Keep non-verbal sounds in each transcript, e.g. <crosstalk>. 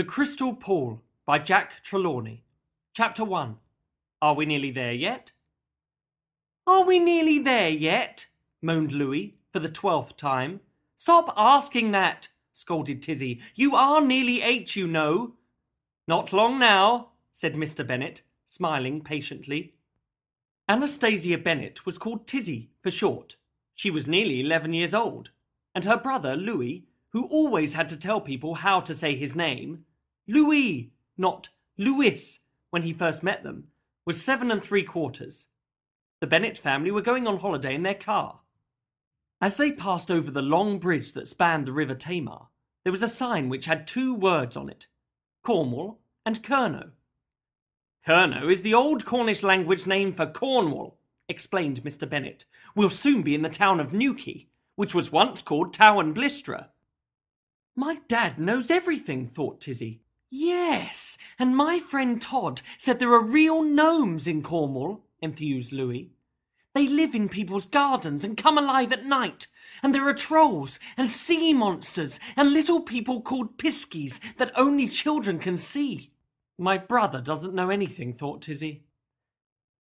The Crystal Pool by Jack Trelawny. Chapter 1 Are we nearly there yet? Are we nearly there yet? moaned Louis for the twelfth time. Stop asking that, scolded Tizzy. You are nearly eight, you know. Not long now, said Mr. Bennet, smiling patiently. Anastasia Bennet was called Tizzy for short. She was nearly eleven years old, and her brother Louis, who always had to tell people how to say his name, Louis, not Louis, when he first met them, was seven and three quarters. The Bennet family were going on holiday in their car. As they passed over the long bridge that spanned the River Tamar, there was a sign which had two words on it Cornwall and Kernow. Kernow is the old Cornish language name for Cornwall, explained Mr. Bennet. We'll soon be in the town of Newquay, which was once called Towan Blystra. My dad knows everything, thought Tizzy. Yes, and my friend Todd said there are real gnomes in Cornwall, enthused Louis. They live in people's gardens and come alive at night. And there are trolls and sea monsters and little people called piskies that only children can see. My brother doesn't know anything, thought Tizzy.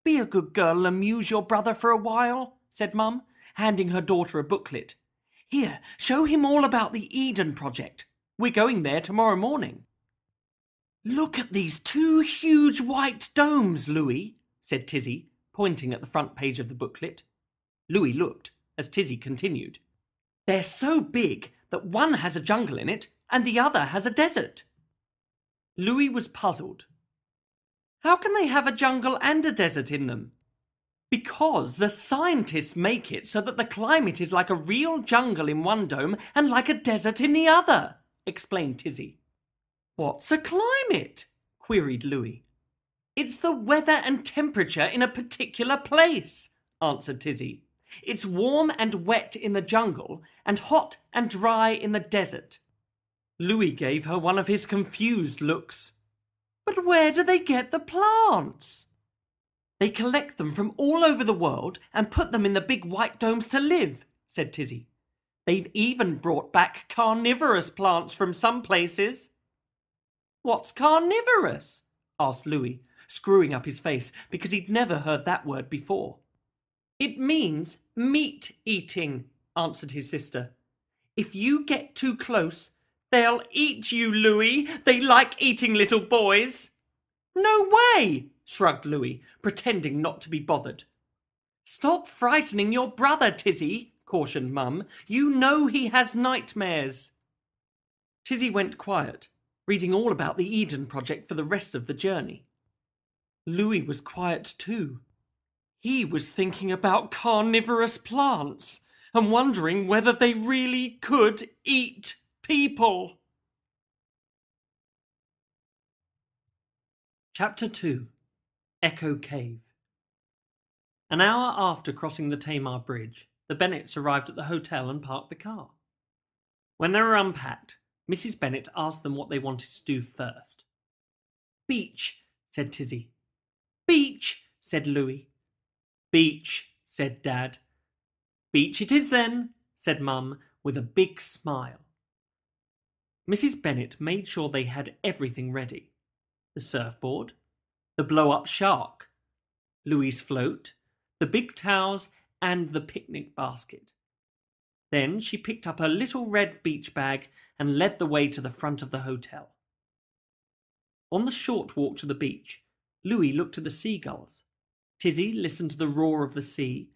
Be a good girl and amuse your brother for a while, said Mum, handing her daughter a booklet. Here, show him all about the Eden Project. We're going there tomorrow morning. Look at these two huge white domes, Louis, said Tizzy, pointing at the front page of the booklet. Louis looked as Tizzy continued. They're so big that one has a jungle in it and the other has a desert. Louis was puzzled. How can they have a jungle and a desert in them? Because the scientists make it so that the climate is like a real jungle in one dome and like a desert in the other, explained Tizzy. What's a climate? queried Louis. It's the weather and temperature in a particular place, answered Tizzy. It's warm and wet in the jungle and hot and dry in the desert. Louis gave her one of his confused looks. But where do they get the plants? They collect them from all over the world and put them in the big white domes to live, said Tizzy. They've even brought back carnivorous plants from some places. What's carnivorous? asked Louis, screwing up his face because he'd never heard that word before. It means meat eating, answered his sister. If you get too close, they'll eat you, Louis. They like eating little boys. No way, shrugged Louis, pretending not to be bothered. Stop frightening your brother, Tizzy, cautioned Mum. You know he has nightmares. Tizzy went quiet, reading all about the Eden Project for the rest of the journey. Louis was quiet too. He was thinking about carnivorous plants and wondering whether they really could eat people. Chapter 2 Echo Cave An hour after crossing the Tamar Bridge, the Bennets arrived at the hotel and parked the car. When they were unpacked, Mrs. Bennet asked them what they wanted to do first. Beach, said Tizzy. Beach, said Louis. Beach, said Dad. Beach it is then, said Mum, with a big smile. Mrs. Bennet made sure they had everything ready the surfboard, the blow up shark, Louis's float, the big towels, and the picnic basket. Then she picked up her little red beach bag and led the way to the front of the hotel. On the short walk to the beach, Louis looked at the seagulls. Tizzy listened to the roar of the sea.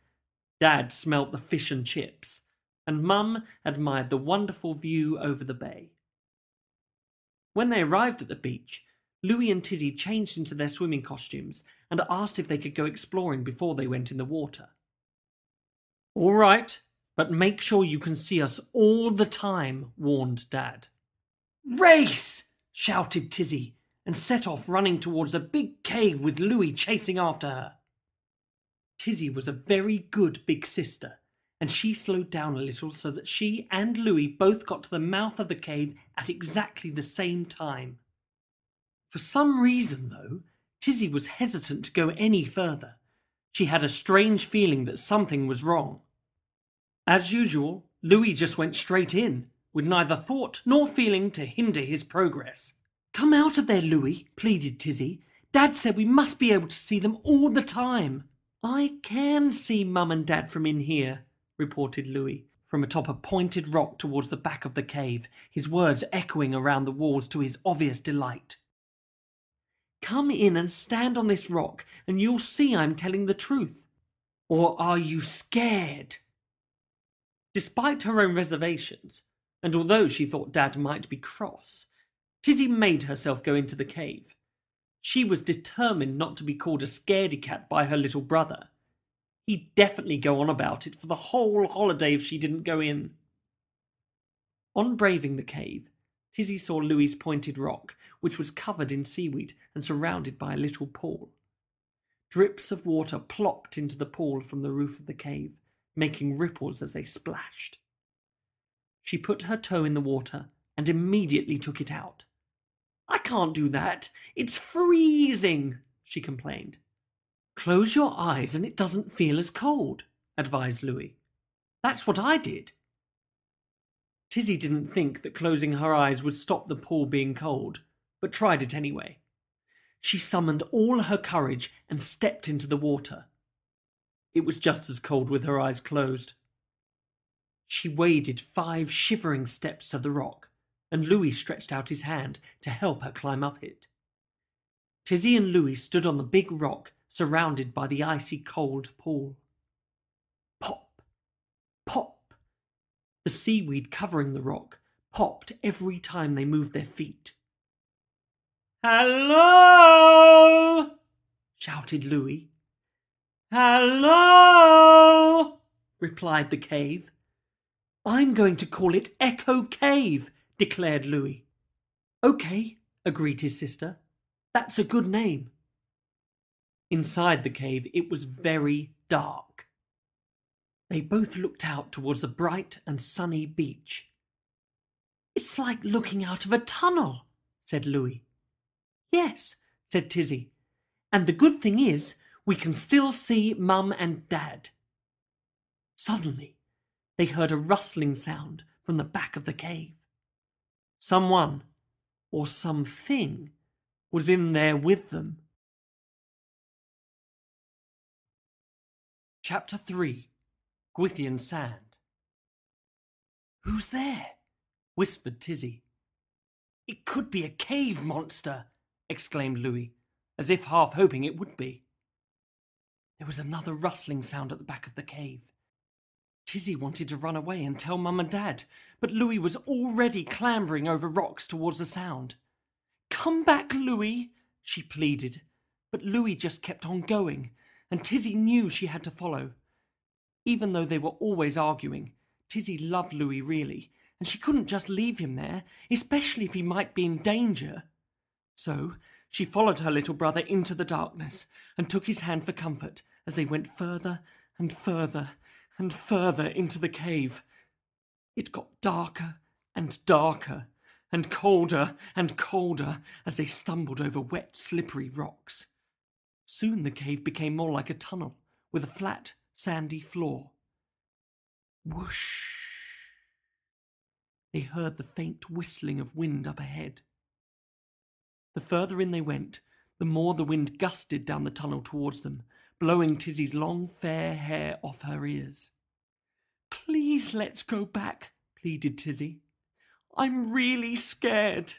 Dad smelt the fish and chips. And Mum admired the wonderful view over the bay. When they arrived at the beach, Louis and Tizzy changed into their swimming costumes and asked if they could go exploring before they went in the water. All right, but make sure you can see us all the time, warned Dad. Race! shouted Tizzy, and set off running towards a big cave with Louis chasing after her. Tizzy was a very good big sister, and she slowed down a little so that she and Louis both got to the mouth of the cave at exactly the same time. For some reason, though, Tizzy was hesitant to go any further. She had a strange feeling that something was wrong. As usual, Louis just went straight in, with neither thought nor feeling to hinder his progress. Come out of there, Louis, pleaded Tizzy. Dad said we must be able to see them all the time. I can see Mum and Dad from in here, reported Louis, from atop a pointed rock towards the back of the cave, his words echoing around the walls to his obvious delight. Come in and stand on this rock, and you'll see I'm telling the truth. Or are you scared? Despite her own reservations, and although she thought Dad might be cross, Tizzy made herself go into the cave. She was determined not to be called a scaredy cat by her little brother. He'd definitely go on about it for the whole holiday if she didn't go in. On braving the cave, Tizzy saw Louis's pointed rock, which was covered in seaweed and surrounded by a little pool. Drips of water plopped into the pool from the roof of the cave, making ripples as they splashed. She put her toe in the water and immediately took it out. I can't do that. It's freezing, she complained. Close your eyes and it doesn't feel as cold, advised Louis. That's what I did. Tizzy didn't think that closing her eyes would stop the pool being cold, but tried it anyway. She summoned all her courage and stepped into the water. It was just as cold with her eyes closed. She waded five shivering steps to the rock and Louis stretched out his hand to help her climb up it. Tizzy and Louis stood on the big rock surrounded by the icy cold pool. Pop! Pop! The seaweed covering the rock popped every time they moved their feet. Hello! shouted Louis. Hello! replied the cave. I'm going to call it Echo Cave, declared Louis. Okay, agreed his sister. That's a good name. Inside the cave, it was very dark. They both looked out towards the bright and sunny beach. It's like looking out of a tunnel, said Louis. Yes, said Tizzy. And the good thing is, we can still see Mum and Dad. Suddenly, they heard a rustling sound from the back of the cave. Someone or something was in there with them. Chapter 3 Gwythian Sand Who's there? whispered Tizzy. It could be a cave monster, exclaimed Louis, as if half hoping it would be. There was another rustling sound at the back of the cave. Tizzy wanted to run away and tell Mum and Dad, but Louis was already clambering over rocks towards the sound. Come back, Louis, she pleaded, but Louis just kept on going, and Tizzy knew she had to follow. Even though they were always arguing, Tizzy loved Louis really, and she couldn't just leave him there, especially if he might be in danger. So she followed her little brother into the darkness and took his hand for comfort as they went further and further and further into the cave. It got darker and darker and colder and colder as they stumbled over wet, slippery rocks. Soon the cave became more like a tunnel with a flat, sandy floor. Whoosh! They heard the faint whistling of wind up ahead. The further in they went, the more the wind gusted down the tunnel towards them, blowing Tizzy's long fair hair off her ears. Please let's go back, pleaded Tizzy. I'm really scared.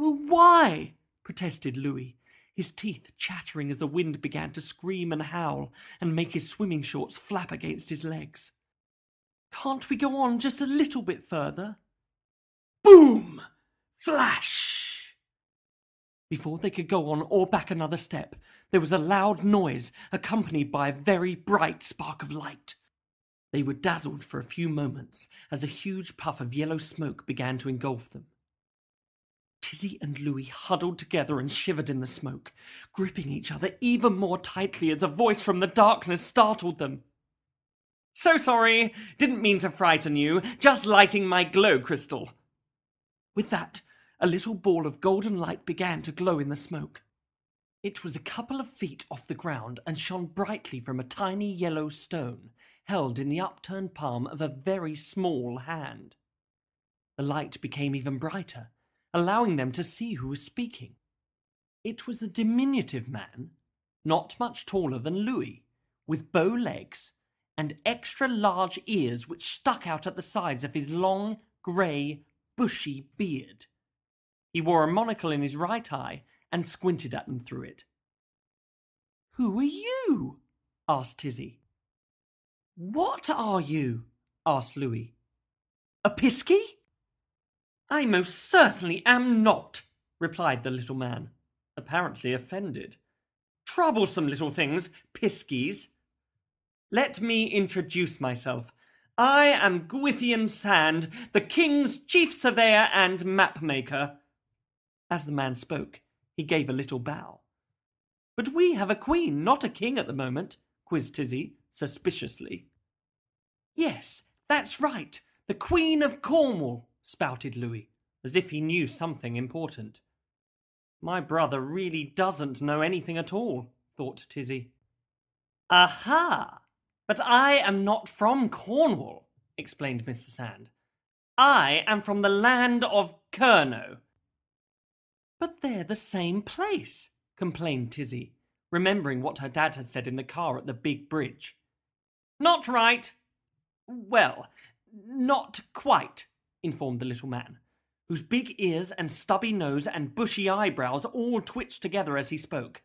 Oh, why? protested Louis, his teeth chattering as the wind began to scream and howl and make his swimming shorts flap against his legs. Can't we go on just a little bit further? Boom! Flash! Before they could go on or back another step, there was a loud noise accompanied by a very bright spark of light. They were dazzled for a few moments as a huge puff of yellow smoke began to engulf them. Tizzy and Louis huddled together and shivered in the smoke, gripping each other even more tightly as a voice from the darkness startled them. So sorry, didn't mean to frighten you, just lighting my glow crystal. With that, a little ball of golden light began to glow in the smoke. It was a couple of feet off the ground and shone brightly from a tiny yellow stone held in the upturned palm of a very small hand. The light became even brighter allowing them to see who was speaking. It was a diminutive man, not much taller than Louis, with bow legs and extra large ears which stuck out at the sides of his long, grey, bushy beard. He wore a monocle in his right eye and squinted at them through it. Who are you? asked Tizzy. What are you? asked Louis. A pisky? I most certainly am not, replied the little man, apparently offended. Troublesome little things, piskies. Let me introduce myself. I am Gwythian Sand, the king's chief surveyor and map maker. As the man spoke, he gave a little bow. But we have a queen, not a king at the moment, quizzed Tizzy, suspiciously. Yes, that's right, the Queen of Cornwall, spouted Louis, as if he knew something important. My brother really doesn't know anything at all, thought Tizzy. Aha! But I am not from Cornwall, explained Mr. Sand. I am from the land of Kernow. But they're the same place, complained Tizzy, remembering what her dad had said in the car at the big bridge. Not right. Well, not quite, informed the little man, whose big ears and stubby nose and bushy eyebrows all twitched together as he spoke.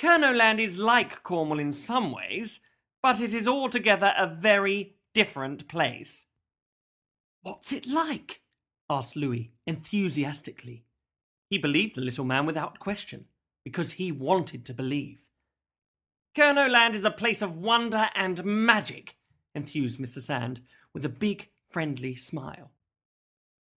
Kernowland is like Cornwall in some ways, but it is altogether a very different place. What's it like? asked Louis enthusiastically. He believed the little man without question, because he wanted to believe. Kernowland is a place of wonder and magic, enthused Mr. Sand, with a big, friendly smile.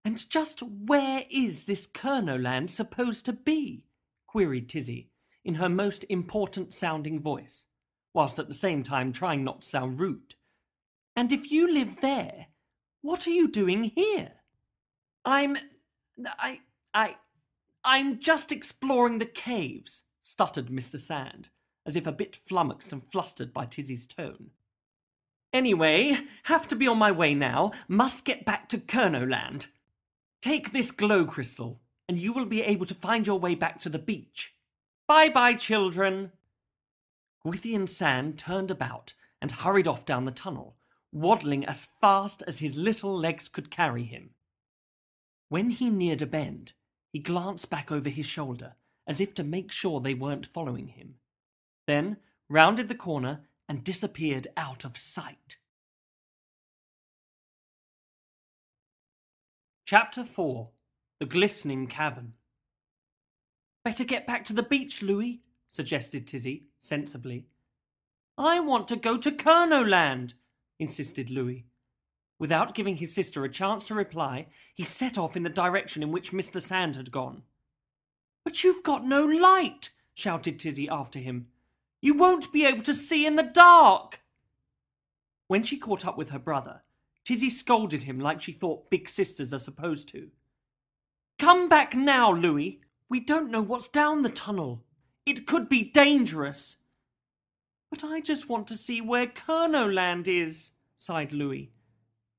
And just where is this Kernowland supposed to be? queried Tizzy, in her most important sounding voice, whilst at the same time trying not to sound rude. And if you live there, what are you doing here? I'm. I. I. I'm just exploring the caves, stuttered Mr. Sand, as if a bit flummoxed and flustered by Tizzy's tone. Anyway, have to be on my way now. Must get back to Kernowland. Take this glow crystal, and you will be able to find your way back to the beach. Bye bye, children. Gwythian Sand turned about and hurried off down the tunnel, waddling as fast as his little legs could carry him. When he neared a bend, he glanced back over his shoulder as if to make sure they weren't following him, then rounded the corner and disappeared out of sight. Chapter 4 The Glistening Cavern. Better get back to the beach, Louis, suggested Tizzy, sensibly. I want to go to Kernowland, insisted Louis. Without giving his sister a chance to reply, he set off in the direction in which Mr. Sand had gone. But you've got no light, shouted Tizzy after him. You won't be able to see in the dark. When she caught up with her brother, Tizzy scolded him like she thought big sisters are supposed to. Come back now, Louis. We don't know what's down the tunnel. It could be dangerous. But I just want to see where Kernowland is, sighed Louis.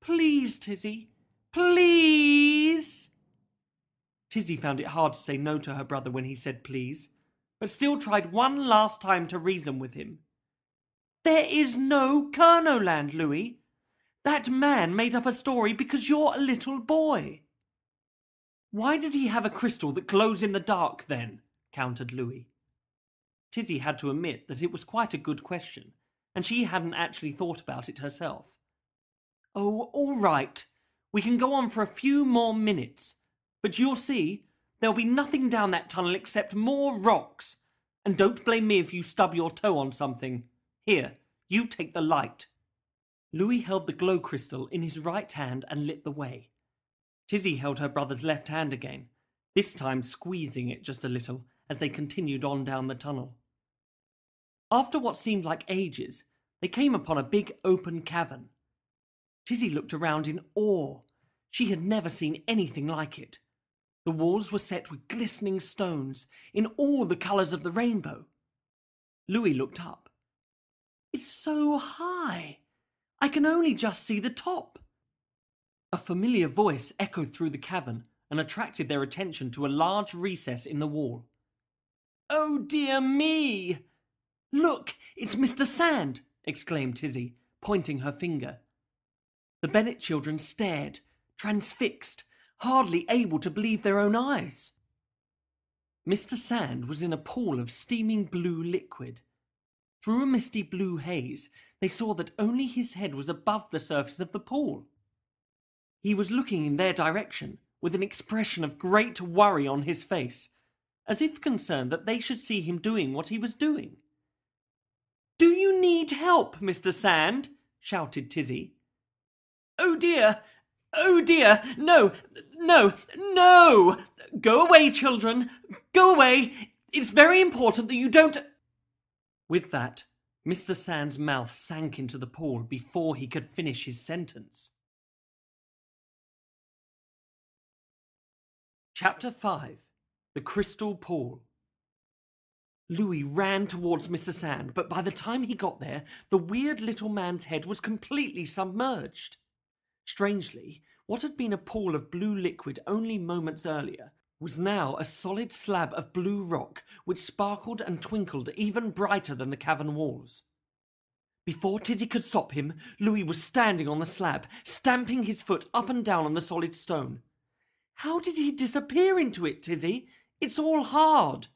Please, Tizzy. Please. Tizzy found it hard to say no to her brother when he said please, but still tried one last time to reason with him. There is no Kernowland, Louis. That man made up a story because you're a little boy. Why did he have a crystal that glows in the dark then? countered Louis. Tizzy had to admit that it was quite a good question, and she hadn't actually thought about it herself. Oh, all right. We can go on for a few more minutes. But you'll see, there'll be nothing down that tunnel except more rocks. And don't blame me if you stub your toe on something. Here, you take the light. Louis held the glow crystal in his right hand and lit the way. Tizzy held her brother's left hand again, this time squeezing it just a little as they continued on down the tunnel. After what seemed like ages, they came upon a big open cavern. Tizzy looked around in awe. She had never seen anything like it. The walls were set with glistening stones in all the colours of the rainbow. Louis looked up. It's so high. I can only just see the top. A familiar voice echoed through the cavern and attracted their attention to a large recess in the wall. Oh dear me! Look, it's Mr. Sand! exclaimed Tizzy, pointing her finger. The Bennet children stared, transfixed, hardly able to believe their own eyes. Mr. Sand was in a pool of steaming blue liquid. Through a misty blue haze, they saw that only his head was above the surface of the pool. He was looking in their direction, with an expression of great worry on his face, as if concerned that they should see him doing what he was doing. Do you need help, Mr. Sand? shouted Tizzy. Oh dear! Oh dear! No! No! No! Go away, children! Go away! It's very important that you don't. With that, Mr. Sand's mouth sank into the pool before he could finish his sentence. Chapter 5 The Crystal Pool Louis ran towards Mr. Sand, but by the time he got there, the weird little man's head was completely submerged. Strangely, what had been a pool of blue liquid only moments earlier was now a solid slab of blue rock which sparkled and twinkled even brighter than the cavern walls. Before Tizzy could stop him, Louis was standing on the slab, stamping his foot up and down on the solid stone. How did he disappear into it, Tizzy? It's all hard.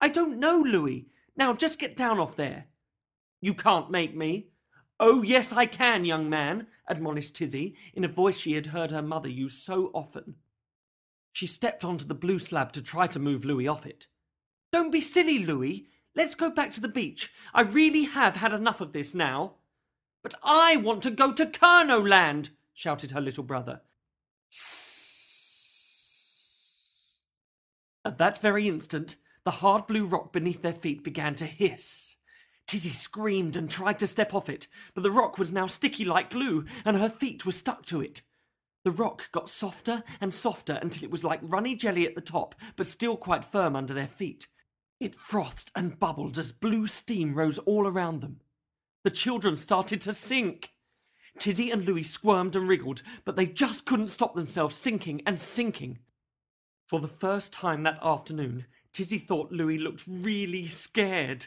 I don't know, Louis. Now just get down off there. You can't make me. Oh, yes, I can, young man, admonished Tizzy in a voice she had heard her mother use so often. She stepped onto the blue slab to try to move Louis off it. Don't be silly, Louis. Let's go back to the beach. I really have had enough of this now. But I want to go to Kernowland, shouted her little brother. At that very instant, the hard blue rock beneath their feet began to hiss. Tizzy screamed and tried to step off it, but the rock was now sticky like glue, and her feet were stuck to it. The rock got softer and softer until it was like runny jelly at the top, but still quite firm under their feet. It frothed and bubbled as blue steam rose all around them. The children started to sink. Tizzy and Louis squirmed and wriggled, but they just couldn't stop themselves sinking and sinking. For the first time that afternoon, Tizzy thought Louis looked really scared.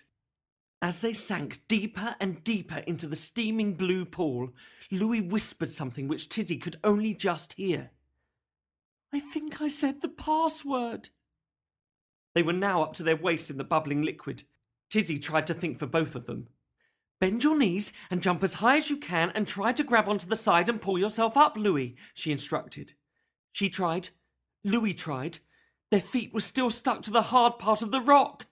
As they sank deeper and deeper into the steaming blue pool, Louis whispered something which Tizzy could only just hear. I think I said the password. They were now up to their waists in the bubbling liquid. Tizzy tried to think for both of them. Bend your knees and jump as high as you can and try to grab onto the side and pull yourself up, Louis, she instructed. She tried. Louis tried. Their feet were still stuck to the hard part of the rock.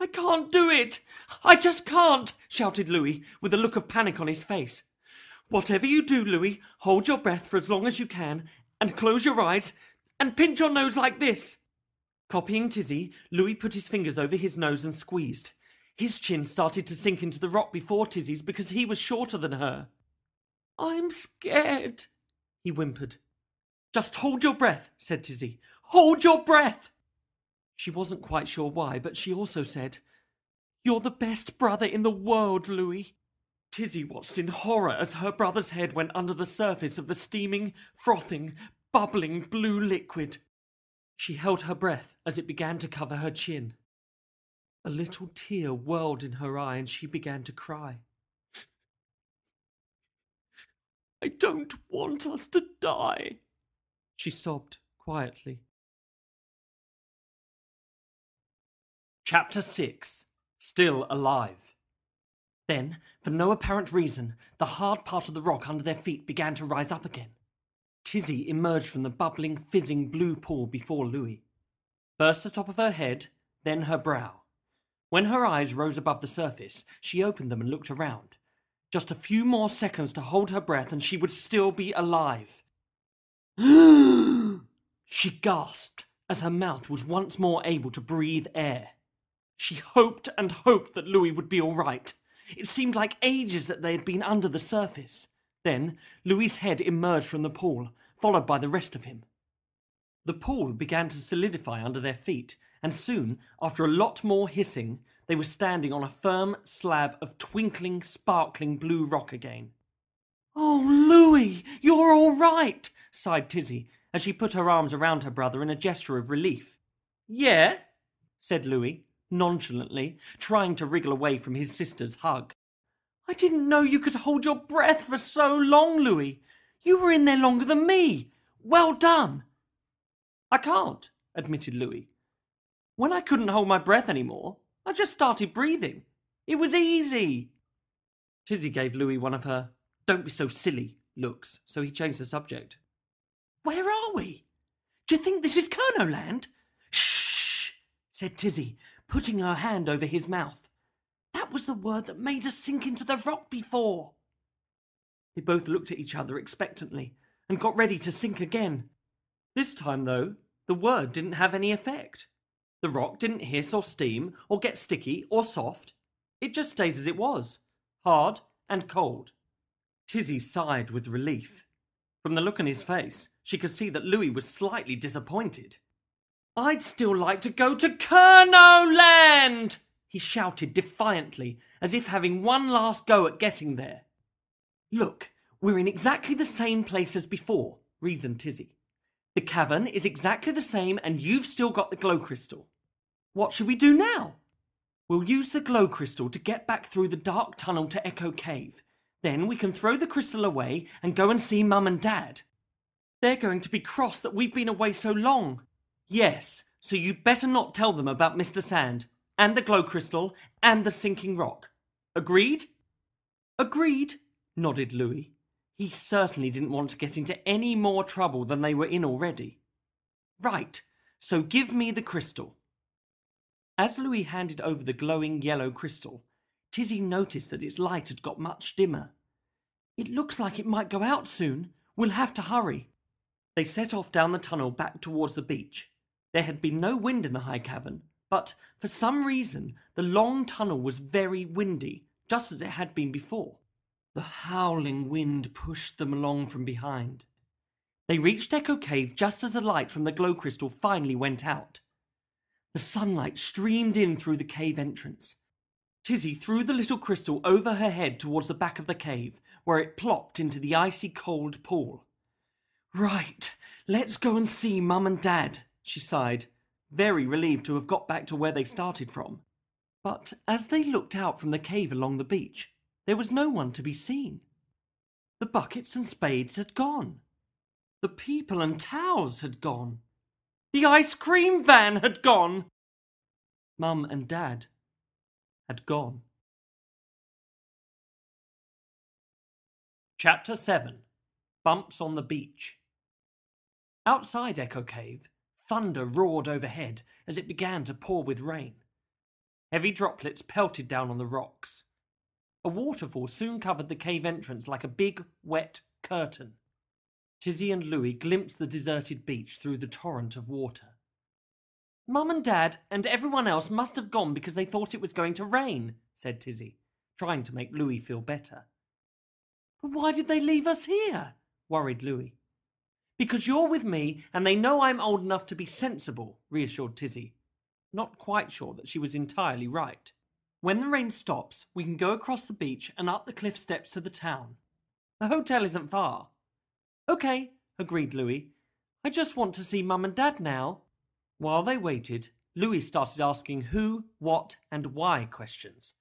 I can't do it! I just can't! shouted Louis, with a look of panic on his face. Whatever you do, Louis, hold your breath for as long as you can, and close your eyes, and pinch your nose like this. Copying Tizzy, Louis put his fingers over his nose and squeezed. His chin started to sink into the rock before Tizzy's because he was shorter than her. I'm scared, he whimpered. Just hold your breath, said Tizzy. Hold your breath! She wasn't quite sure why, but she also said, You're the best brother in the world, Louis. Tizzy watched in horror as her brother's head went under the surface of the steaming, frothing, bubbling blue liquid. She held her breath as it began to cover her chin. A little tear whirled in her eye and she began to cry. I don't want us to die, she sobbed quietly. Chapter 6 Still Alive. Then, for no apparent reason, the hard part of the rock under their feet began to rise up again. Tizzy emerged from the bubbling, fizzing blue pool before Louis. First the top of her head, then her brow. When her eyes rose above the surface, she opened them and looked around. Just a few more seconds to hold her breath and she would still be alive. <gasps> she gasped as her mouth was once more able to breathe air. She hoped and hoped that Louis would be all right. It seemed like ages that they had been under the surface. Then Louis's head emerged from the pool, followed by the rest of him. The pool began to solidify under their feet, and soon, after a lot more hissing, they were standing on a firm slab of twinkling, sparkling blue rock again. Oh, Louis, you're all right, sighed Tizzy, as she put her arms around her brother in a gesture of relief. Yeah, said Louis, nonchalantly, trying to wriggle away from his sister's hug. I didn't know you could hold your breath for so long, Louis. You were in there longer than me. Well done. I can't, admitted Louis. When I couldn't hold my breath anymore, I just started breathing. It was easy. Tizzy gave Louis one of her don't be so silly looks, so he changed the subject. Where are we? Do you think this is Kernowland? Shh, said Tizzy, putting her hand over his mouth. That was the word that made us sink into the rock before. They both looked at each other expectantly and got ready to sink again. This time, though, the word didn't have any effect. The rock didn't hiss or steam or get sticky or soft. It just stayed as it was, hard and cold. Tizzy sighed with relief. From the look on his face, she could see that Louis was slightly disappointed. I'd still like to go to Kernowland! he shouted defiantly, as if having one last go at getting there. Look, we're in exactly the same place as before, reasoned Tizzy. The cavern is exactly the same, and you've still got the glow crystal. What should we do now? We'll use the glow crystal to get back through the dark tunnel to Echo Cave. Then we can throw the crystal away and go and see Mum and Dad. They're going to be cross that we've been away so long. Yes, so you'd better not tell them about Mr. Sand, and the glow crystal, and the sinking rock. Agreed? Agreed, nodded Louis. He certainly didn't want to get into any more trouble than they were in already. Right, so give me the crystal. As Louis handed over the glowing yellow crystal, Tizzy noticed that its light had got much dimmer. It looks like it might go out soon. We'll have to hurry. They set off down the tunnel back towards the beach. There had been no wind in the high cavern, but for some reason the long tunnel was very windy, just as it had been before. The howling wind pushed them along from behind. They reached Echo Cave just as the light from the glow crystal finally went out. The sunlight streamed in through the cave entrance. Tizzy threw the little crystal over her head towards the back of the cave, where it plopped into the icy cold pool. Right, let's go and see Mum and Dad, she sighed, very relieved to have got back to where they started from. But as they looked out from the cave along the beach, there was no one to be seen. The buckets and spades had gone. The people and towels had gone. The ice cream van had gone. Mum and Dad had gone. Chapter 7 Bumps on the Beach. Outside Echo Cave, thunder roared overhead as it began to pour with rain. Heavy droplets pelted down on the rocks. A waterfall soon covered the cave entrance like a big, wet curtain. Tizzy and Louis glimpsed the deserted beach through the torrent of water. Mum and Dad and everyone else must have gone because they thought it was going to rain, said Tizzy, trying to make Louis feel better. But why did they leave us here? worried Louis. Because you're with me and they know I'm old enough to be sensible, reassured Tizzy, not quite sure that she was entirely right. When the rain stops, we can go across the beach and up the cliff steps to the town. The hotel isn't far. Okay, agreed Louis. I just want to see Mum and Dad now. While they waited, Louis started asking who, what, and why questions.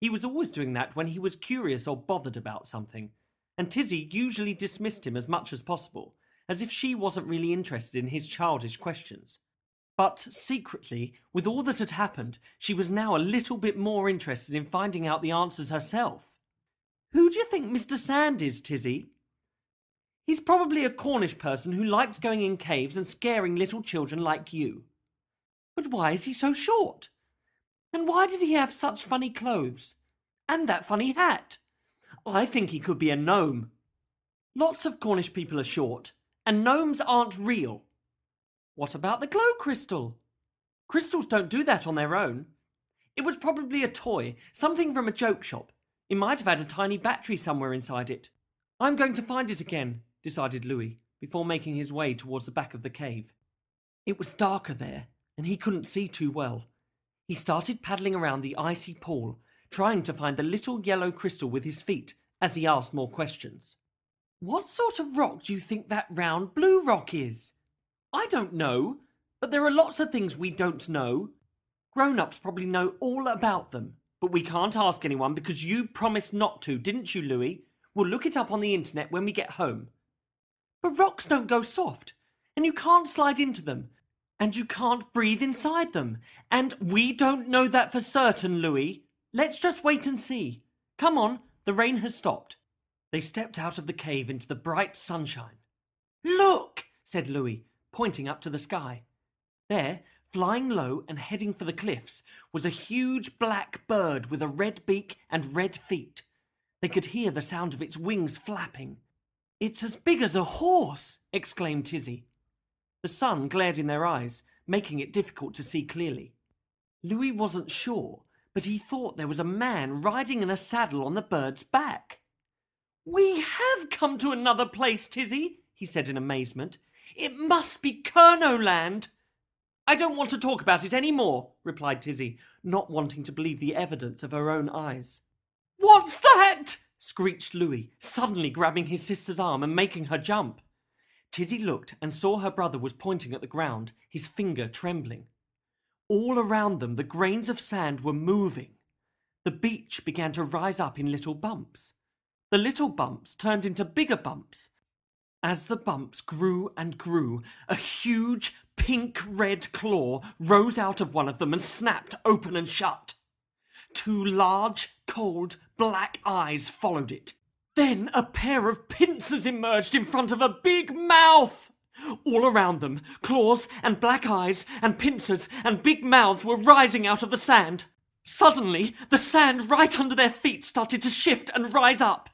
He was always doing that when he was curious or bothered about something, and Tizzy usually dismissed him as much as possible, as if she wasn't really interested in his childish questions. But secretly, with all that had happened, she was now a little bit more interested in finding out the answers herself. Who do you think Mr. Sand is, Tizzy? He's probably a Cornish person who likes going in caves and scaring little children like you. But why is he so short? And why did he have such funny clothes? And that funny hat? I think he could be a gnome. Lots of Cornish people are short, and gnomes aren't real. What about the glow crystal? Crystals don't do that on their own. It was probably a toy, something from a joke shop. It might have had a tiny battery somewhere inside it. I'm going to find it again decided Louis, before making his way towards the back of the cave. It was darker there, and he couldn't see too well. He started paddling around the icy pool, trying to find the little yellow crystal with his feet as he asked more questions. What sort of rock do you think that round blue rock is? I don't know, but there are lots of things we don't know. Grown ups probably know all about them, but we can't ask anyone because you promised not to, didn't you, Louis? We'll look it up on the internet when we get home. But rocks don't go soft, and you can't slide into them, and you can't breathe inside them. And we don't know that for certain, Louis. Let's just wait and see. Come on, the rain has stopped. They stepped out of the cave into the bright sunshine. Look, said Louis, pointing up to the sky. There, flying low and heading for the cliffs, was a huge black bird with a red beak and red feet. They could hear the sound of its wings flapping. It's as big as a horse, exclaimed Tizzy. The sun glared in their eyes, making it difficult to see clearly. Louis wasn't sure, but he thought there was a man riding in a saddle on the bird's back. We have come to another place, Tizzy, he said in amazement. It must be Kernowland. I don't want to talk about it any more, replied Tizzy, not wanting to believe the evidence of her own eyes. What's that? screeched Louis, suddenly grabbing his sister's arm and making her jump. Tizzy looked and saw her brother was pointing at the ground, his finger trembling. All around them, the grains of sand were moving. The beach began to rise up in little bumps. The little bumps turned into bigger bumps. As the bumps grew and grew, a huge pink red claw rose out of one of them and snapped open and shut. Two large, cold, black eyes followed it. Then a pair of pincers emerged in front of a big mouth. All around them, claws and black eyes and pincers and big mouths were rising out of the sand. Suddenly, the sand right under their feet started to shift and rise up.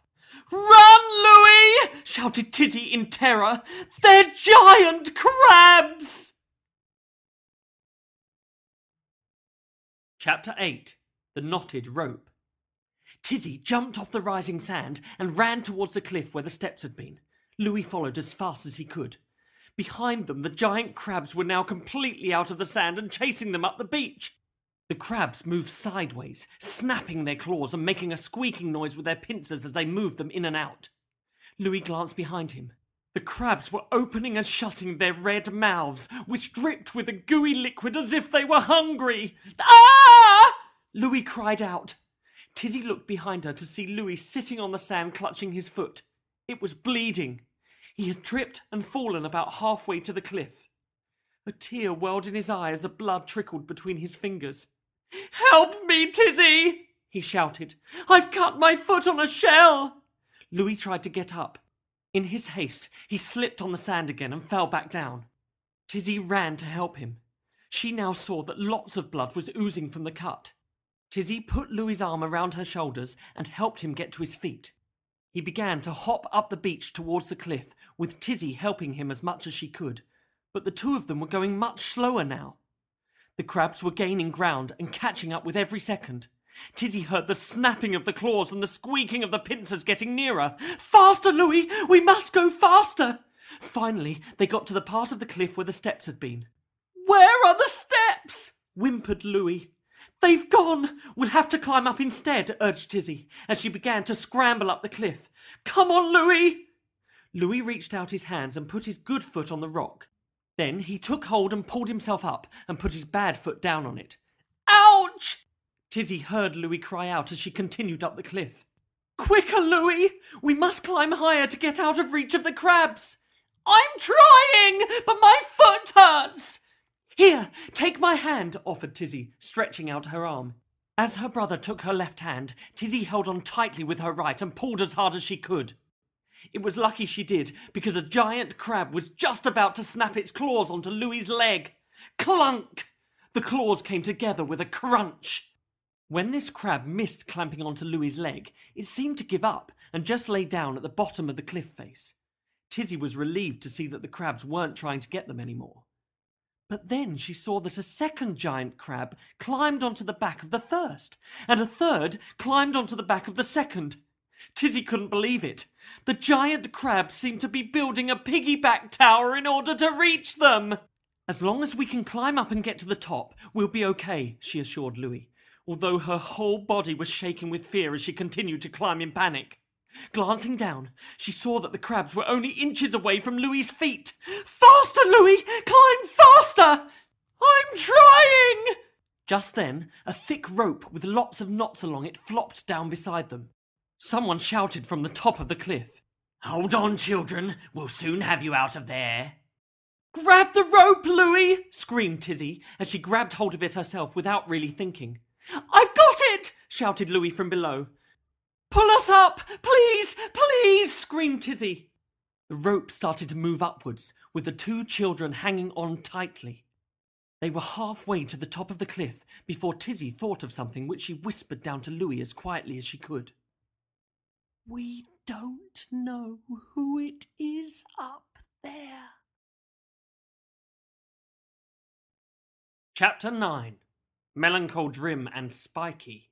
Run, Louis! shouted Tizzy in terror. They're giant crabs! Chapter 8 The Knotted Rope Tizzy jumped off the rising sand and ran towards the cliff where the steps had been. Louis followed as fast as he could. Behind them, the giant crabs were now completely out of the sand and chasing them up the beach. The crabs moved sideways, snapping their claws and making a squeaking noise with their pincers as they moved them in and out. Louis glanced behind him. The crabs were opening and shutting their red mouths, which dripped with a gooey liquid as if they were hungry. Ah! Louis cried out. Tizzy looked behind her to see Louis sitting on the sand clutching his foot. It was bleeding. He had tripped and fallen about halfway to the cliff. A tear welled in his eye as the blood trickled between his fingers. Help me, Tizzy! he shouted. I've cut my foot on a shell! Louis tried to get up. In his haste, he slipped on the sand again and fell back down. Tizzy ran to help him. She now saw that lots of blood was oozing from the cut. Tizzy put Louis's arm around her shoulders and helped him get to his feet. He began to hop up the beach towards the cliff, with Tizzy helping him as much as she could, but the two of them were going much slower now. The crabs were gaining ground and catching up with every second. Tizzy heard the snapping of the claws and the squeaking of the pincers getting nearer. Faster, Louis! We must go faster! Finally, they got to the part of the cliff where the steps had been. Where are the steps? whimpered Louis. They've gone! We'll have to climb up instead, urged Tizzy, as she began to scramble up the cliff. Come on, Louis! Louis reached out his hands and put his good foot on the rock. Then he took hold and pulled himself up and put his bad foot down on it. Ouch! Tizzy heard Louis cry out as she continued up the cliff. Quicker, Louis! We must climb higher to get out of reach of the crabs! I'm trying, but my foot hurts! Here, take my hand, offered Tizzy, stretching out her arm. As her brother took her left hand, Tizzy held on tightly with her right and pulled as hard as she could. It was lucky she did, because a giant crab was just about to snap its claws onto Louis's leg. Clunk! The claws came together with a crunch. When this crab missed clamping onto Louis's leg, it seemed to give up and just lay down at the bottom of the cliff face. Tizzy was relieved to see that the crabs weren't trying to get them anymore. But then she saw that a second giant crab climbed onto the back of the first, and a third climbed onto the back of the second. Tizzy couldn't believe it. The giant crab seemed to be building a piggyback tower in order to reach them. As long as we can climb up and get to the top, we'll be okay, she assured Louis, although her whole body was shaking with fear as she continued to climb in panic. Glancing down, she saw that the crabs were only inches away from Louis's feet. Faster, Louis! Climb faster! I'm trying! Just then, a thick rope with lots of knots along it flopped down beside them. Someone shouted from the top of the cliff. Hold on, children. We'll soon have you out of there. Grab the rope, Louis! screamed Tizzy as she grabbed hold of it herself without really thinking. I've got it! shouted Louis from below. Pull us up! Please! Please! screamed Tizzy. The rope started to move upwards, with the two children hanging on tightly. They were halfway to the top of the cliff before Tizzy thought of something which she whispered down to Louis as quietly as she could. We don't know who it is up there. Chapter 9 Melancholy Drim and Spiky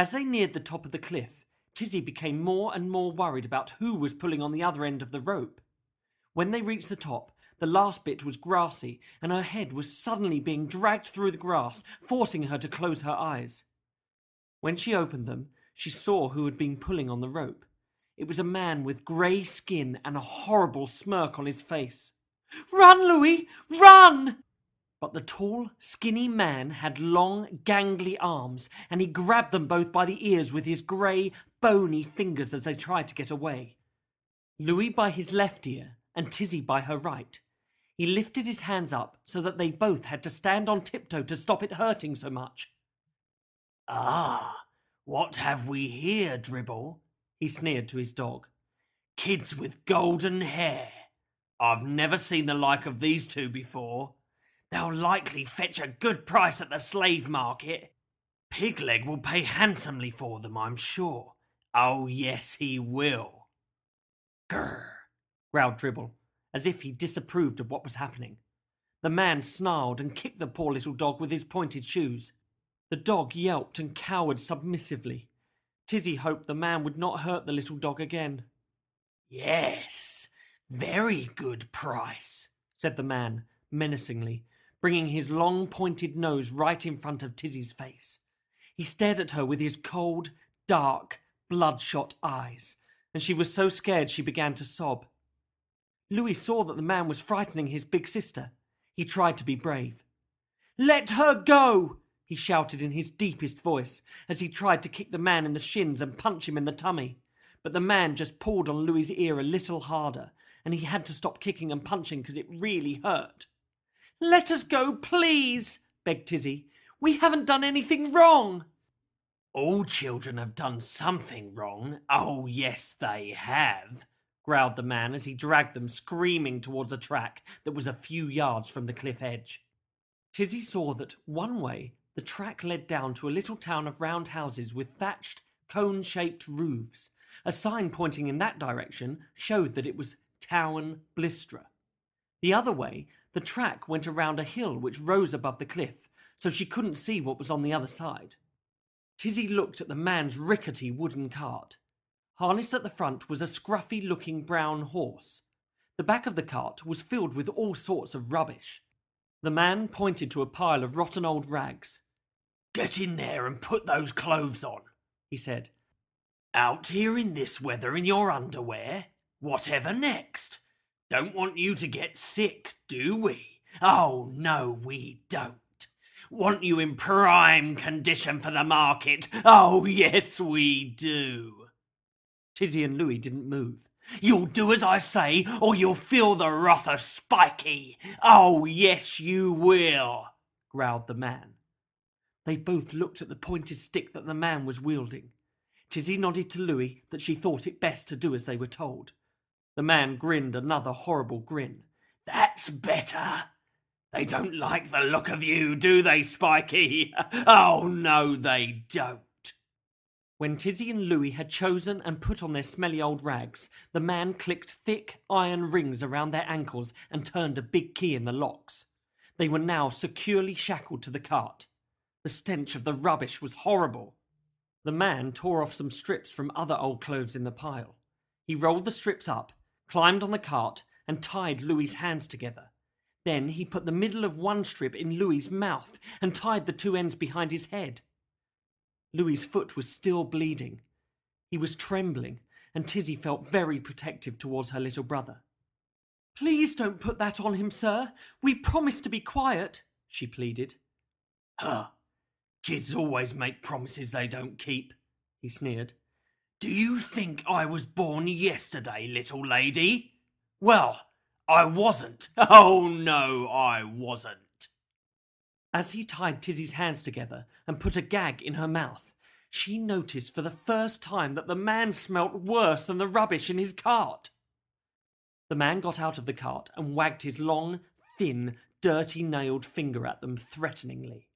as they neared the top of the cliff, Tizzy became more and more worried about who was pulling on the other end of the rope. When they reached the top, the last bit was grassy, and her head was suddenly being dragged through the grass, forcing her to close her eyes. When she opened them, she saw who had been pulling on the rope. It was a man with grey skin and a horrible smirk on his face. Run, Louis! Run! But the tall, skinny man had long, gangly arms, and he grabbed them both by the ears with his grey, bony fingers as they tried to get away. Louis by his left ear, and Tizzy by her right. He lifted his hands up so that they both had to stand on tiptoe to stop it hurting so much. Ah, what have we here, Dribble? he sneered to his dog. Kids with golden hair. I've never seen the like of these two before. They'll likely fetch a good price at the slave market. Pigleg will pay handsomely for them, I'm sure. Oh, yes, he will. Grr, growled Dribble, as if he disapproved of what was happening. The man snarled and kicked the poor little dog with his pointed shoes. The dog yelped and cowered submissively. Tizzy hoped the man would not hurt the little dog again. Yes, very good price, said the man menacingly, bringing his long pointed nose right in front of Tizzy's face. He stared at her with his cold, dark, bloodshot eyes, and she was so scared she began to sob. Louis saw that the man was frightening his big sister. He tried to be brave. Let her go! He shouted in his deepest voice as he tried to kick the man in the shins and punch him in the tummy. But the man just pulled on Louis's ear a little harder, and he had to stop kicking and punching because it really hurt. Let us go, please, begged Tizzy. We haven't done anything wrong. All children have done something wrong. Oh, yes, they have, growled the man as he dragged them screaming towards a track that was a few yards from the cliff edge. Tizzy saw that one way the track led down to a little town of round houses with thatched, cone shaped roofs. A sign pointing in that direction showed that it was Towan Blystra. The other way the track went around a hill which rose above the cliff, so she couldn't see what was on the other side. Tizzy looked at the man's rickety wooden cart. Harnessed at the front was a scruffy looking brown horse. The back of the cart was filled with all sorts of rubbish. The man pointed to a pile of rotten old rags. Get in there and put those clothes on, he said. Out here in this weather in your underwear? Whatever next? Don't want you to get sick, do we? Oh, no, we don't. Want you in prime condition for the market? Oh, yes, we do. Tizzy and Louis didn't move. You'll do as I say, or you'll feel the wrath of Spiky. Oh, yes, you will, growled the man. They both looked at the pointed stick that the man was wielding. Tizzy nodded to Louis that she thought it best to do as they were told. The man grinned another horrible grin. That's better. They don't like the look of you, do they, Spiky? <laughs> oh, no, they don't. When Tizzy and Louis had chosen and put on their smelly old rags, the man clicked thick iron rings around their ankles and turned a big key in the locks. They were now securely shackled to the cart. The stench of the rubbish was horrible. The man tore off some strips from other old clothes in the pile. He rolled the strips up climbed on the cart, and tied Louis's hands together. Then he put the middle of one strip in Louis's mouth and tied the two ends behind his head. Louis's foot was still bleeding. He was trembling, and Tizzy felt very protective towards her little brother. Please don't put that on him, sir. We promised to be quiet, she pleaded. Huh. Kids always make promises they don't keep, he sneered. Do you think I was born yesterday, little lady? Well, I wasn't. <laughs> Oh, no, I wasn't. As he tied Tizzy's hands together and put a gag in her mouth, she noticed for the first time that the man smelt worse than the rubbish in his cart. The man got out of the cart and wagged his long, thin, dirty nailed finger at them threateningly.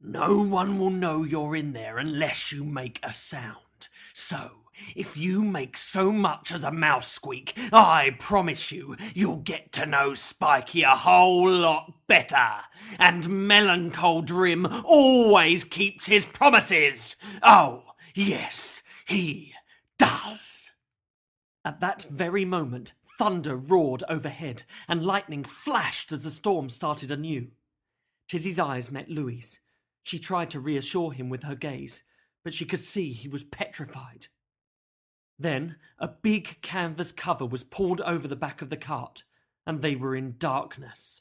No one will know you're in there unless you make a sound. So, if you make so much as a mouse squeak, I promise you, you'll get to know Spiky a whole lot better. And Melancholy Drim always keeps his promises. Oh, yes, he does. At that very moment, thunder roared overhead, and lightning flashed as the storm started anew. Tizzy's eyes met Louis's. She tried to reassure him with her gaze, but she could see he was petrified. Then a big canvas cover was pulled over the back of the cart, and they were in darkness.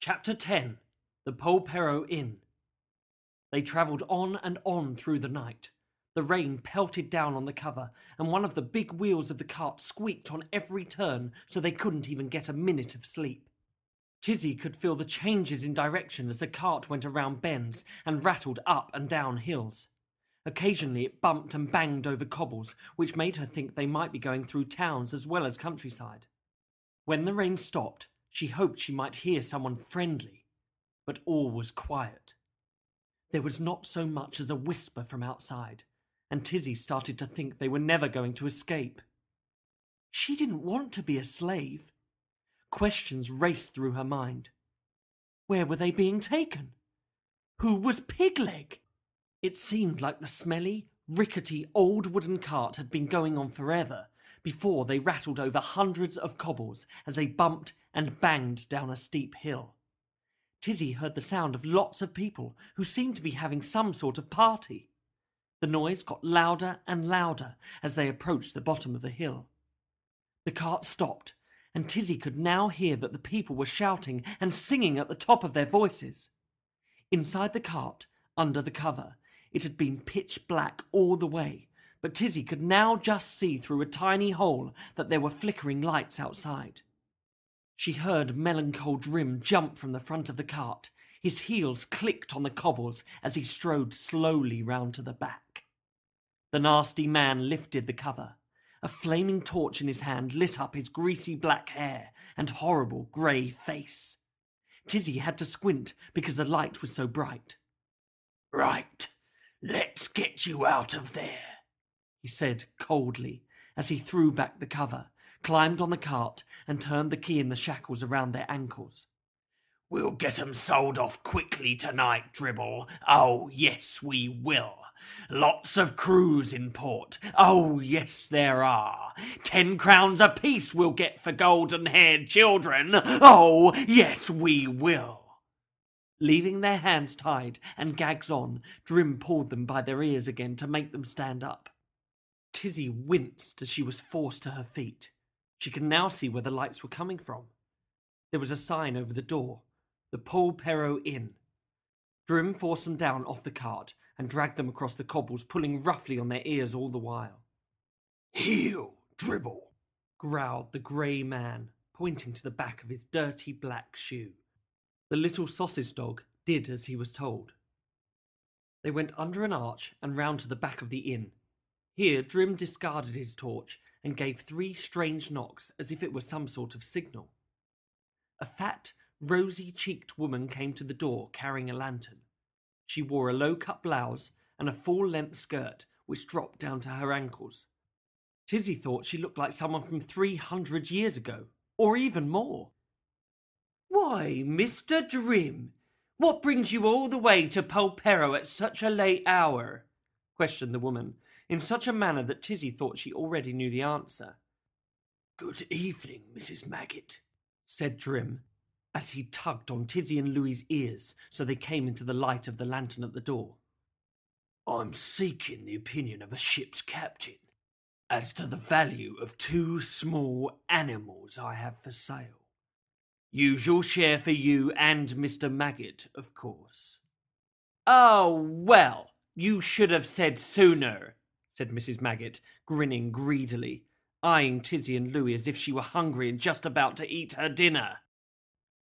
Chapter 10 The Polperro Inn. They travelled on and on through the night. The rain pelted down on the cover, and one of the big wheels of the cart squeaked on every turn so they couldn't even get a minute of sleep. Tizzy could feel the changes in direction as the cart went around bends and rattled up and down hills. Occasionally it bumped and banged over cobbles, which made her think they might be going through towns as well as countryside. When the rain stopped, she hoped she might hear someone friendly, but all was quiet. There was not so much as a whisper from outside, and Tizzy started to think they were never going to escape. She didn't want to be a slave. Questions raced through her mind. Where were they being taken? Who was Pigleg? It seemed like the smelly, rickety old wooden cart had been going on forever before they rattled over hundreds of cobbles as they bumped and banged down a steep hill. Tizzy heard the sound of lots of people who seemed to be having some sort of party. The noise got louder and louder as they approached the bottom of the hill. The cart stopped, and Tizzy could now hear that the people were shouting and singing at the top of their voices. Inside the cart, under the cover, it had been pitch black all the way, but Tizzy could now just see through a tiny hole that there were flickering lights outside. She heard Melancholy Drim jump from the front of the cart. His heels clicked on the cobbles as he strode slowly round to the back. The nasty man lifted the cover. A flaming torch in his hand lit up his greasy black hair and horrible grey face. Tizzy had to squint because the light was so bright. Right, Let's get you out of there, he said coldly as he threw back the cover, climbed on the cart, and turned the key in the shackles around their ankles. We'll get 'em sold off quickly tonight, Dribble. Oh, yes, we will. Lots of crews in port. Oh, yes, there are. Ten crowns apiece we'll get for golden haired children. Oh, yes, we will. Leaving their hands tied and gags on, Drim pulled them by their ears again to make them stand up. Tizzy winced as she was forced to her feet. She could now see where the lights were coming from. There was a sign over the door the Polperro Inn. Drim forced them down off the cart and dragged them across the cobbles, pulling roughly on their ears all the while. Heel, Dribble, growled the grey man, pointing to the back of his dirty black shoe. The little sausage dog did as he was told. They went under an arch and round to the back of the inn. Here Drim discarded his torch and gave three strange knocks as if it were some sort of signal. A fat, rosy cheeked woman came to the door carrying a lantern. She wore a low cut blouse and a full length skirt which dropped down to her ankles. Tizzy thought she looked like someone from three hundred years ago, or even more. Why, Mr. Drim, what brings you all the way to Polperro at such a late hour? questioned the woman, in such a manner that Tizzy thought she already knew the answer. Good evening, Mrs. Maggot, said Drim, as he tugged on Tizzy and Louis's ears so they came into the light of the lantern at the door. I'm seeking the opinion of a ship's captain as to the value of two small animals I have for sale. Usual share for you and Mr. Maggot, of course. Oh, well, you should have said sooner, said Mrs. Maggot, grinning greedily, eyeing Tizzy and Louis as if she were hungry and just about to eat her dinner.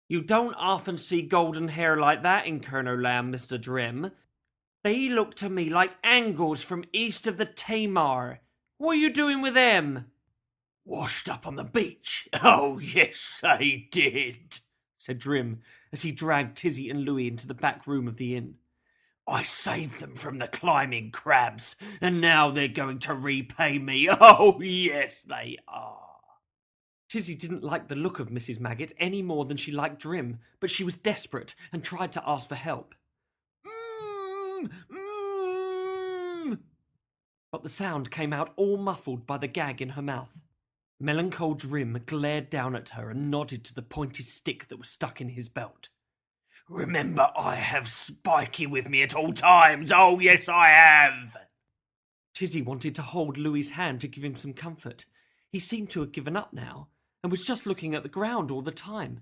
You don't often see golden hair like that in Kernowland, Mr. Drim. They look to me like angles from east of the Tamar. What are you doing with them? Washed up on the beach. <laughs> Oh, yes, they did, said Drim as he dragged Tizzy and Louis into the back room of the inn. I saved them from the climbing crabs, and now they're going to repay me. <laughs> Oh, yes, they are. Tizzy didn't like the look of Mrs. Maggot any more than she liked Drim, but she was desperate and tried to ask for help. Mmm, mmm. But the sound came out all muffled by the gag in her mouth. Melancholy Drim glared down at her and nodded to the pointed stick that was stuck in his belt. Remember, I have Spiky with me at all times. Oh, yes, I have. Tizzy wanted to hold Louis's hand to give him some comfort. He seemed to have given up now and was just looking at the ground all the time.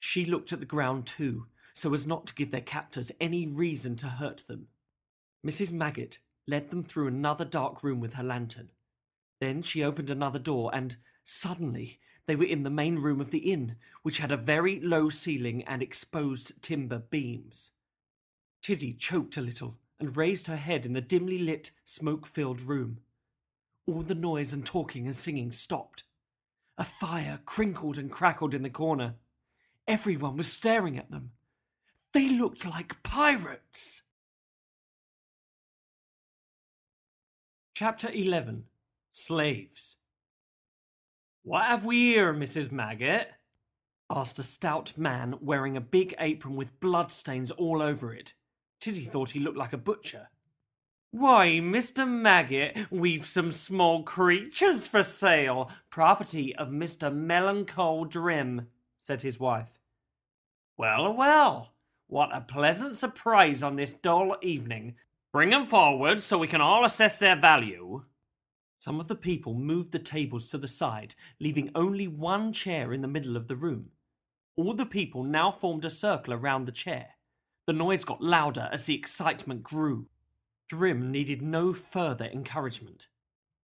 She looked at the ground too, so as not to give their captors any reason to hurt them. Mrs. Maggot led them through another dark room with her lantern. Then she opened another door, and suddenly they were in the main room of the inn, which had a very low ceiling and exposed timber beams. Tizzy choked a little and raised her head in the dimly lit, smoke filled room. All the noise and talking and singing stopped. A fire crinkled and crackled in the corner. Everyone was staring at them. They looked like pirates. Chapter 11 Slaves What have we here, Mrs. Maggot? asked a stout man wearing a big apron with bloodstains all over it. Tizzy thought he looked like a butcher. Why, Mr. Maggot, we've some small creatures for sale, property of Mr. Melancholy Drim, said his wife. Well, well, what a pleasant surprise on this dull evening. Bring 'em forward so we can all assess their value. Some of the people moved the tables to the side, leaving only one chair in the middle of the room. All the people now formed a circle around the chair. The noise got louder as the excitement grew. Drim needed no further encouragement.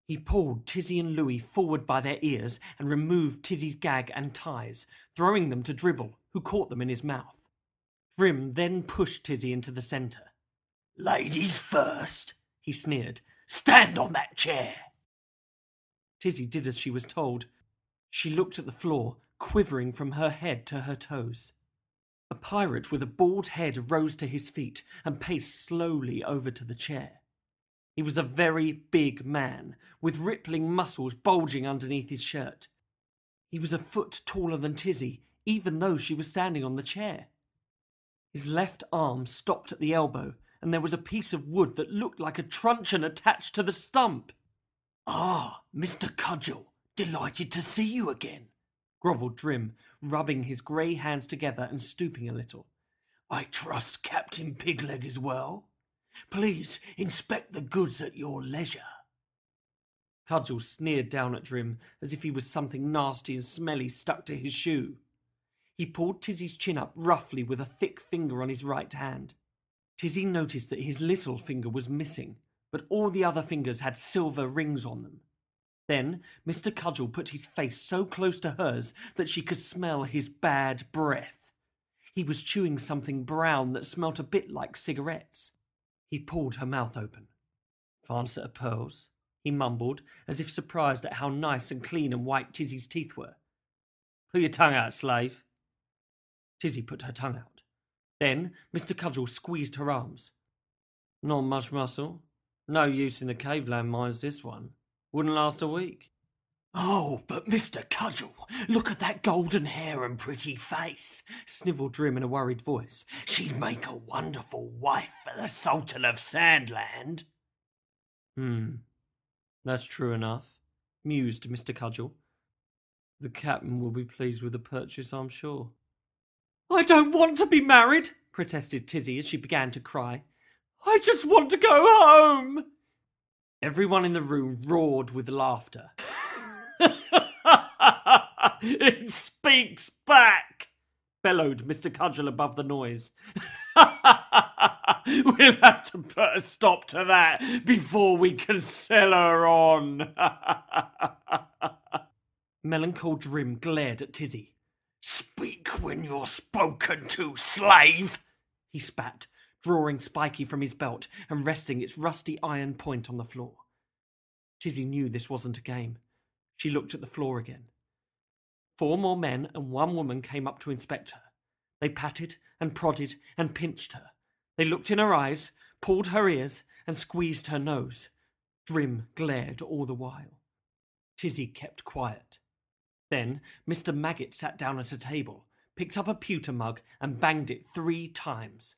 He pulled Tizzy and Louis forward by their ears and removed Tizzy's gag and ties, throwing them to Dribble, who caught them in his mouth. Drim then pushed Tizzy into the centre. Ladies first, he sneered. Stand on that chair. Tizzy did as she was told. She looked at the floor, quivering from her head to her toes. A pirate with a bald head rose to his feet and paced slowly over to the chair. He was a very big man, with rippling muscles bulging underneath his shirt. He was a foot taller than Tizzy, even though she was standing on the chair. His left arm stopped at the elbow, and there was a piece of wood that looked like a truncheon attached to the stump. Ah, Mr. Cudgel, delighted to see you again, grovelled Drim, rubbing his grey hands together and stooping a little. I trust Captain Pigleg is well. Please inspect the goods at your leisure. Cudgel sneered down at Drim as if he was something nasty and smelly stuck to his shoe. He pulled Tizzy's chin up roughly with a thick finger on his right hand. Tizzy noticed that his little finger was missing, but all the other fingers had silver rings on them. Then Mr. Cudgel put his face so close to hers that she could smell his bad breath. He was chewing something brown that smelt a bit like cigarettes. He pulled her mouth open. Fancy of pearls, he mumbled, as if surprised at how nice and clean and white Tizzy's teeth were. Pull your tongue out, slave. Tizzy put her tongue out. Then Mr. Cudgel squeezed her arms. Not much muscle. No use in the Caveland mines, this one. Wouldn't last a week. Oh, but Mr. Cudgel, look at that golden hair and pretty face, snivelled Drim in a worried voice. She'd make a wonderful wife for the Sultan of Sandland. Hmm, that's true enough, mused Mr. Cudgel. The captain will be pleased with the purchase, I'm sure. I don't want to be married, protested Tizzy as she began to cry. I just want to go home. Everyone in the room roared with laughter. <laughs> it speaks back, bellowed Mr. Cudgel above the noise. <laughs> we'll have to put a stop to that before we can sell her on. <laughs> Melancholy Drim glared at Tizzy. Speak when you're spoken to, slave! He spat, drawing Spiky from his belt and resting its rusty iron point on the floor. Tizzy knew this wasn't a game. She looked at the floor again. Four more men and one woman came up to inspect her. They patted and prodded and pinched her. They looked in her eyes, pulled her ears, and squeezed her nose. Drim glared all the while. Tizzy kept quiet. Then Mr. Maggot sat down at a table, picked up a pewter mug, and banged it three times.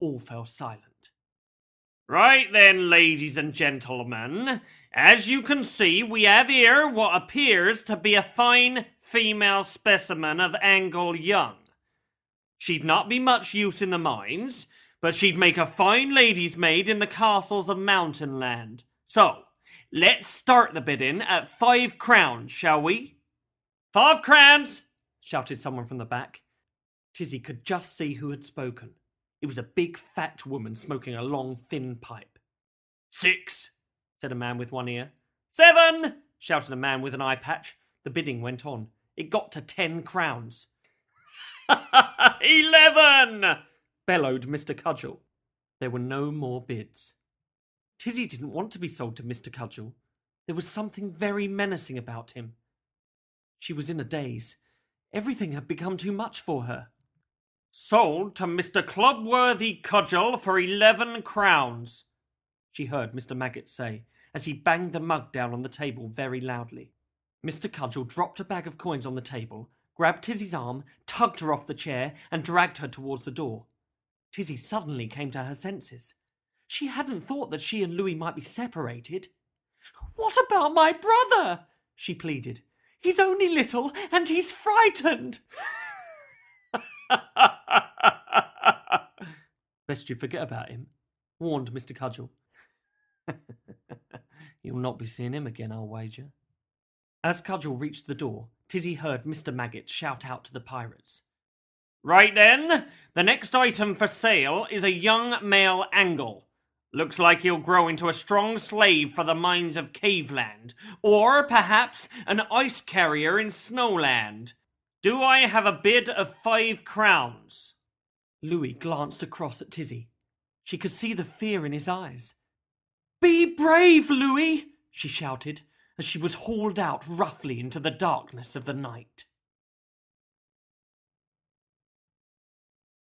All fell silent. Right then, ladies and gentlemen, as you can see, we have here what appears to be a fine female specimen of Angle Young. She'd not be much use in the mines, but she'd make a fine lady's maid in the castles of Mountainland. So, let's start the bidding at five crowns, shall we? Five crowns! shouted someone from the back. Tizzy could just see who had spoken. It was a big fat woman smoking a long thin pipe. Six, said a man with one ear. Seven, shouted a man with an eye patch. The bidding went on. It got to ten crowns. <laughs> Eleven! bellowed Mr. Cudgel. There were no more bids. Tizzy didn't want to be sold to Mr. Cudgel. There was something very menacing about him. She was in a daze. Everything had become too much for her. Sold to Mr. Clubworthy Cudgel for eleven crowns, she heard Mr. Maggot say as he banged the mug down on the table very loudly. Mr. Cudgel dropped a bag of coins on the table, grabbed Tizzy's arm, tugged her off the chair, and dragged her towards the door. Tizzy suddenly came to her senses. She hadn't thought that she and Louis might be separated. What about my brother? she pleaded. He's only little and he's frightened. <laughs> <laughs> Best you forget about him, warned Mr. Cudgel. <laughs> You'll not be seeing him again, I'll wager. As Cudgel reached the door, Tizzy heard Mr. Maggot shout out to the pirates. Right then, the next item for sale is a young male angle. Looks like he'll grow into a strong slave for the mines of Caveland, or perhaps an ice carrier in Snowland. Do I have a bid of five crowns? Louis glanced across at Tizzy. She could see the fear in his eyes. Be brave, Louis, she shouted as she was hauled out roughly into the darkness of the night.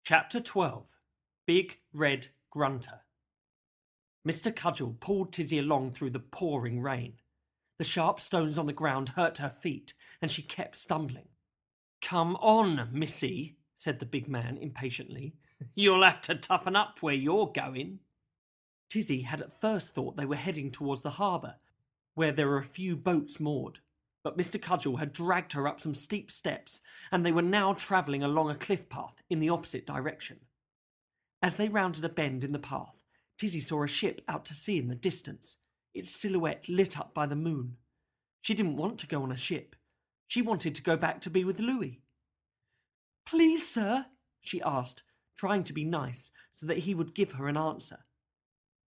Chapter 12 Big Red Grunter Mr. Cudgel pulled Tizzy along through the pouring rain. The sharp stones on the ground hurt her feet, and she kept stumbling. Come on, missy, said the big man impatiently. <laughs> You'll have to toughen up where you're going. Tizzy had at first thought they were heading towards the harbour, where there were a few boats moored. But Mr. Cudgel had dragged her up some steep steps, and they were now travelling along a cliff path in the opposite direction. As they rounded a bend in the path, Tizzy saw a ship out to sea in the distance, its silhouette lit up by the moon. She didn't want to go on a ship. She wanted to go back to be with Louis. Please, sir, she asked, trying to be nice so that he would give her an answer.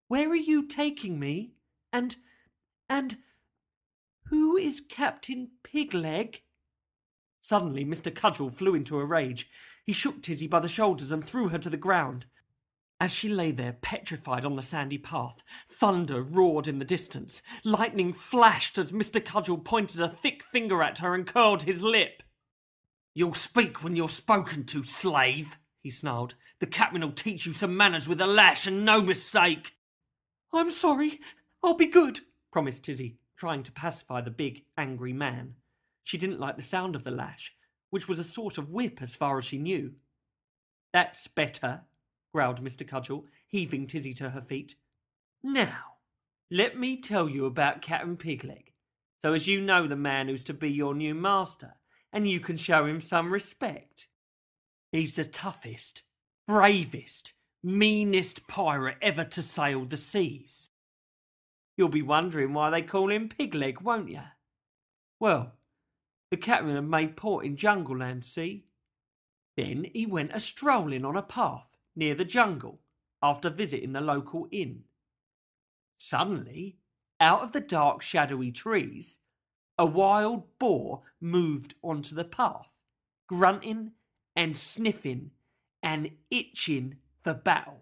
Where are you taking me? And, and, who is Captain Pigleg? Suddenly, Mr. Cudgel flew into a rage. He shook Tizzy by the shoulders and threw her to the ground. As she lay there, petrified on the sandy path, thunder roared in the distance. Lightning flashed as Mr. Cudgel pointed a thick finger at her and curled his lip. You'll speak when you're spoken to, slave, he snarled. The captain'll teach you some manners with a lash and no mistake. I'm sorry. I'll be good, promised Tizzy trying to pacify the big, angry man. She didn't like the sound of the lash, which was a sort of whip as far as she knew. That's better, growled Mr. Cudgel, heaving Tizzy to her feet. Now, let me tell you about Captain Pigleg, so as you know the man who's to be your new master, and you can show him some respect. He's the toughest, bravest, meanest pirate ever to sail the seas. You'll be wondering why they call him Pigleg, won't you? Well, the captain had made port in Jungle Land, see? Then he went a strolling on a path near the jungle after visiting the local inn. Suddenly, out of the dark, shadowy trees, a wild boar moved onto the path, grunting and sniffing and itching for battle.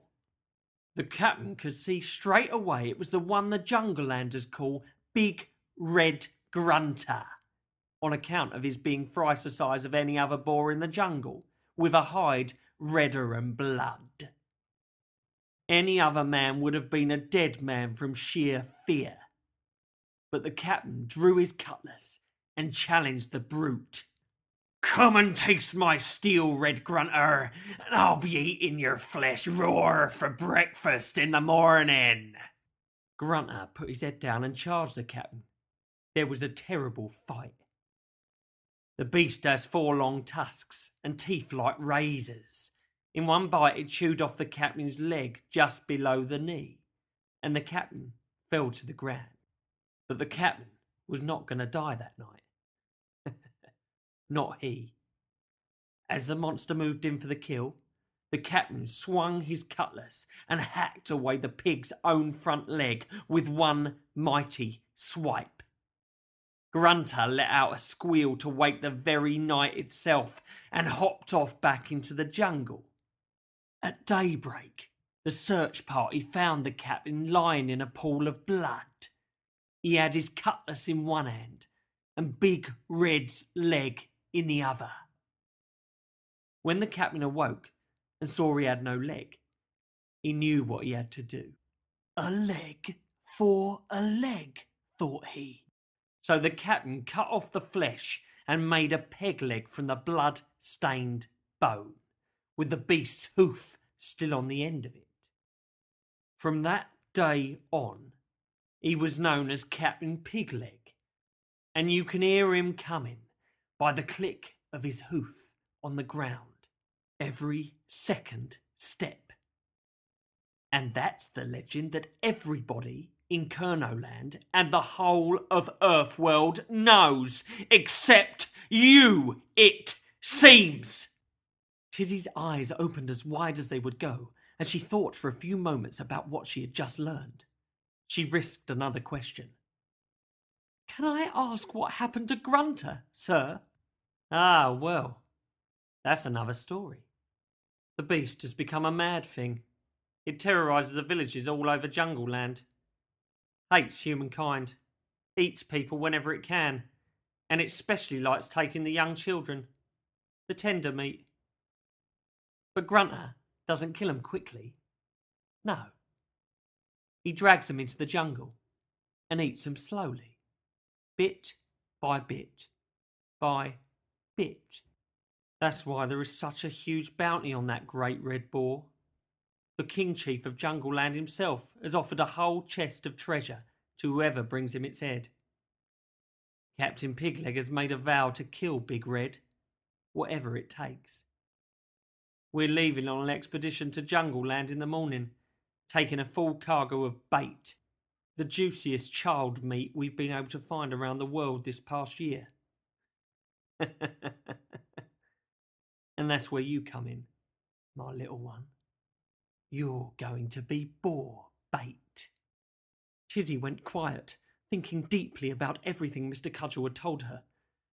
The captain could see straight away it was the one the jungle landers call Big Red Grunter, on account of his being thrice the size of any other boar in the jungle, with a hide redder than blood. Any other man would have been a dead man from sheer fear. But the captain drew his cutlass and challenged the brute. Come and taste my steel red grunter, and I'll be eating your flesh raw for breakfast in the morning. Grunter put his head down and charged the captain. There was a terrible fight. The beast has four long tusks and teeth like razors. In one bite, it chewed off the captain's leg just below the knee, and the captain fell to the ground. But the captain was not going to die that night. <laughs> not he. As the monster moved in for the kill, the captain swung his cutlass and hacked away the pig's own front leg with one mighty swipe. Grunter let out a squeal to wake the very night itself and hopped off back into the jungle. At daybreak, the search party found the captain lying in a pool of blood. He had his cutlass in one hand and Big Red's leg in the other. When the captain awoke and saw he had no leg, he knew what he had to do. A leg for a leg, thought he. So the captain cut off the flesh and made a peg leg from the blood stained bone with the beast's hoof still on the end of it. From that day on, he was known as Captain Pigleg, and you can hear him coming by the click of his hoof on the ground every second step. And that's the legend that everybody in Kernowland and the whole of Erthwurld knows, except you, it seems. Tizzy's eyes opened as wide as they would go, and she thought for a few moments about what she had just learned. She risked another question. Can I ask what happened to Grunter, sir? Ah, well, that's another story. The beast has become a mad thing. It terrorizes the villages all over Jungle Land. Hates humankind. Eats people whenever it can. And it especially likes taking the young children. The tender meat. But Grunter doesn't kill him quickly. No. He drags him into the jungle and eats him slowly, bit by bit by bit. That's why there is such a huge bounty on that great red boar. The King Chief of Jungle Land himself has offered a whole chest of treasure to whoever brings him its head. Captain Pigleg has made a vow to kill Big Red, whatever it takes. We're leaving on an expedition to Jungle Land in the morning, taking a full cargo of bait, the juiciest child meat we've been able to find around the world this past year. <laughs> and that's where you come in, my little one. You're going to be boar bait. Tizzy went quiet, thinking deeply about everything Mr. Cudgel had told her.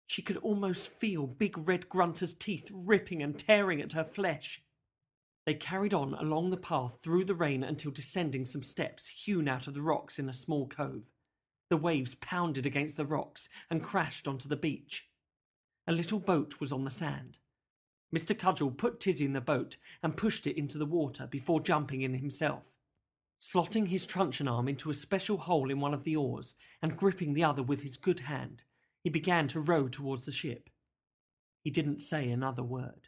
She could almost feel big red Grunter's teeth ripping and tearing at her flesh. They carried on along the path through the rain until descending some steps hewn out of the rocks in a small cove. The waves pounded against the rocks and crashed onto the beach. A little boat was on the sand. Mr. Cudgel put Tizzy in the boat and pushed it into the water before jumping in himself. Slotting his truncheon arm into a special hole in one of the oars and gripping the other with his good hand, he began to row towards the ship. He didn't say another word.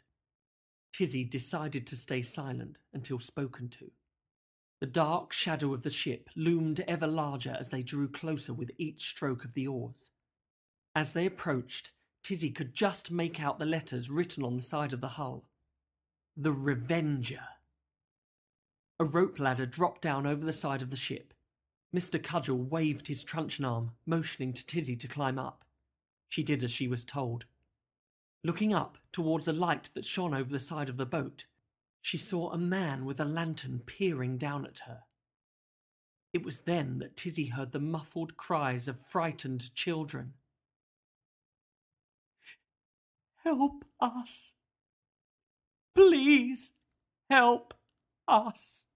Tizzy decided to stay silent until spoken to. The dark shadow of the ship loomed ever larger as they drew closer with each stroke of the oars. As they approached, Tizzy could just make out the letters written on the side of the hull. The Revenger. A rope ladder dropped down over the side of the ship. Mr. Cudgel waved his truncheon arm, motioning to Tizzy to climb up. She did as she was told. Looking up towards a light that shone over the side of the boat, she saw a man with a lantern peering down at her. It was then that Tizzy heard the muffled cries of frightened children. Help us! Please help us!